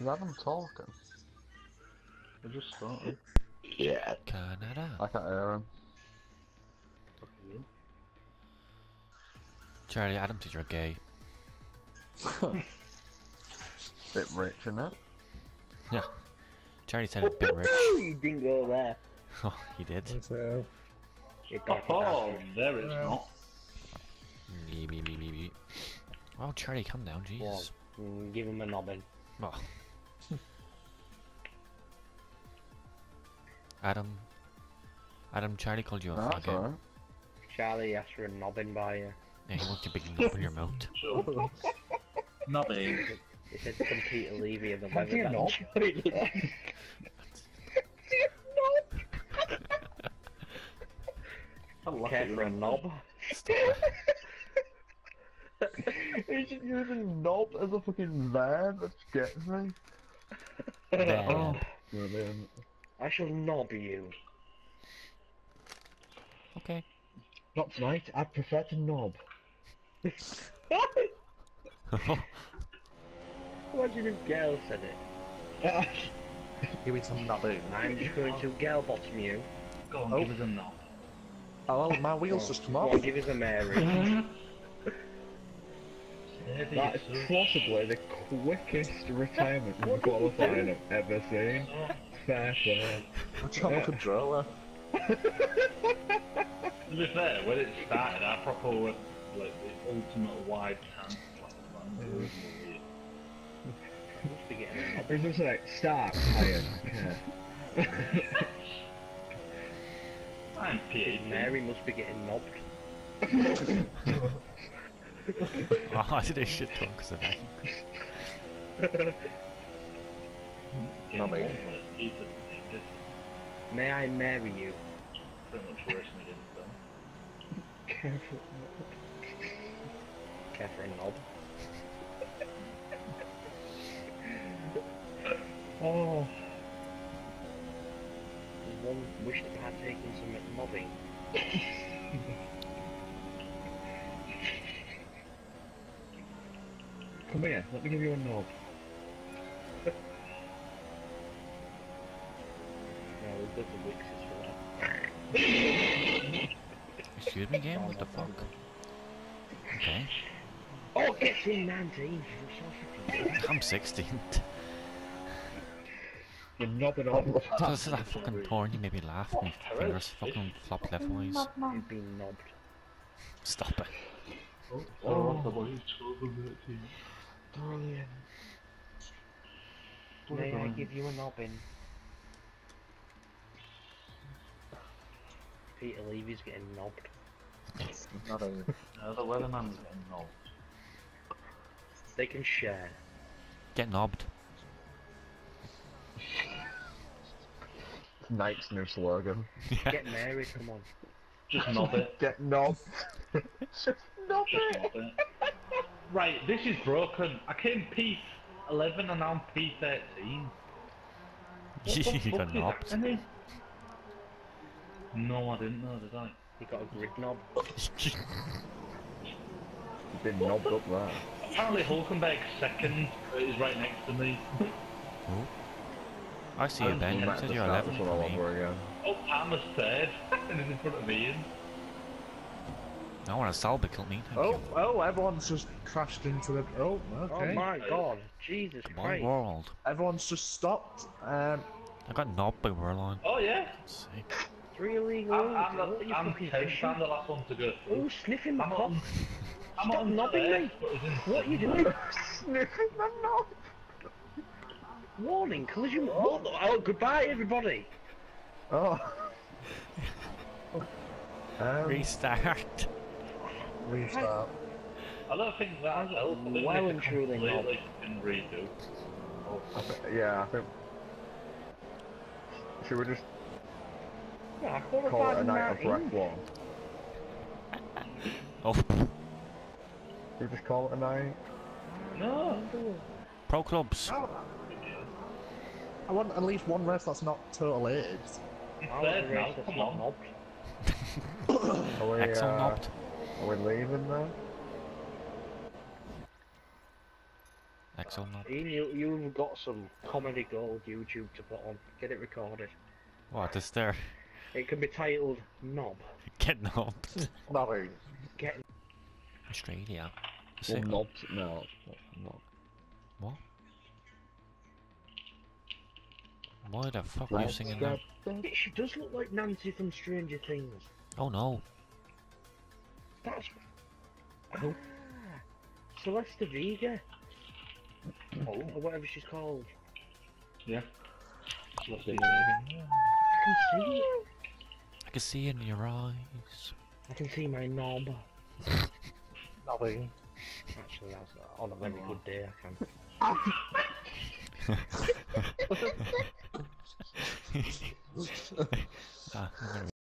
Is Adam talking? I just started. Yeah. Canada. I can't hear him. Charlie Adam said you're gay. Bit rich, isn't it? Yeah. Charlie said a bit rich. You didn't go there. Oh, he did. So, Oh, it. there it's not. Me, me, me, me, me. Oh, Charlie, calm down, Well, jeez. mm, give him a nobbin. Oh. Adam. Adam, Charlie called you a No, that's faggot. alright. Charlie asked for a nobbin by you. Yeah, he wants your big knob in your mouth. Nobby. He said to compete Levy in the Have you weather not? I like Care for a knob. Stop. He's just using knob as a fucking verb. That gets me. There. Oh, brilliant. I shall knob you. Okay. not tonight. I prefer to knob. Imagine if Gail said it. Give me some knobbing. I'm just going to Gail bottom you. Go on, Oh. give us a knob. Oh, well, my wheels just come Go off. on, give us a Mary. Maybe That is it's possibly the quickest retirement from qualifying I've ever seen. Fair play. I'm trying to controller. To be fair, when it started, I proper went like the ultimate wide tan. Must be getting. It's just like, start, tired, okay. I'm Mary must be getting knobbed. Oh, I did a shit talk because of that. Nobby. He's May I marry you? pretty much racing against them. Careful. Care for a knob? Oh, One wish to partake in some knobbing. Come here, let me give you a knob. No, we've got the Wixes for that. Excuse me, game? What the fuck? Okay. Oh, get in 19! I'm 16. You're knobbing on. Because of that fucking porn, you made me laugh. My fingers fucking flop leftwise. You've been knobbed. Stop it. Oh, the boys 12 and 13. Brilliant. May I give you a nobbin? Peter Levy's getting knobbed. Nobbing. No, the weatherman's getting knobbed. They can share. Get knobbed. Nike's new slogan. Get married, come on. Just knob it. Get knob. Just knob it. Right, this is broken. I came P11 and now I'm P13. What the you fuck got is knobbed. No, I didn't know, did I? You got a grid knob. You've been knobbed up there. Apparently Hulkenberg's second is right next to me. I see you, I'm Ben. You Back said to you're 11 this one all for me. over again. Oh, Palmer's third, and he's in front of Ian. I want a salby kill me. Thank Oh, you. oh, everyone's just crashed into the. Oh, okay. Oh my god, Jesus My Christ. world. Everyone's just stopped. Um, I got knobbed by Wehrlein. Oh yeah, Sick. Three illegal. I'm, I'm, the, you I'm fucking 10th, fishing? I'm the last one to go Oh, sniffing my I'm cock. I'm Stop on knobbing third, me. but he's in What are you doing? Sniffing the knob. Warning, collision. What the- Oh, goodbye, everybody. Oh. um, Restart. Restart. I don't think that's help. I think Well they and can truly completely can redo. I thi- yeah, I think. Should we just Yeah, I thought call it a night of 19. one? Oh, Should we just call it a night? No, pro clubs. I want at least one race that's not total AIDS. he's I want a third now, race that's come not on. knobbed. Are we, Exo knobbed. are leaving now? Exo knob. Ian, you, you've got some comedy gold YouTube to put on. Get it recorded. What is there? It can be titled Knob. Get knobbed. Nothing. Get Australia. Is Well, it- knobs, no, no. What? Why the fuck are you singing that? She does look like Nancy from Stranger Things. Oh no. That's. Oh. Celeste Vega, Oh, or whatever she's called. yeah. Let's see. I can see it. I can see it in your eyes. I can see my knob. Nothing. Actually, that's on a very good day. I can. Ah, I'm gonna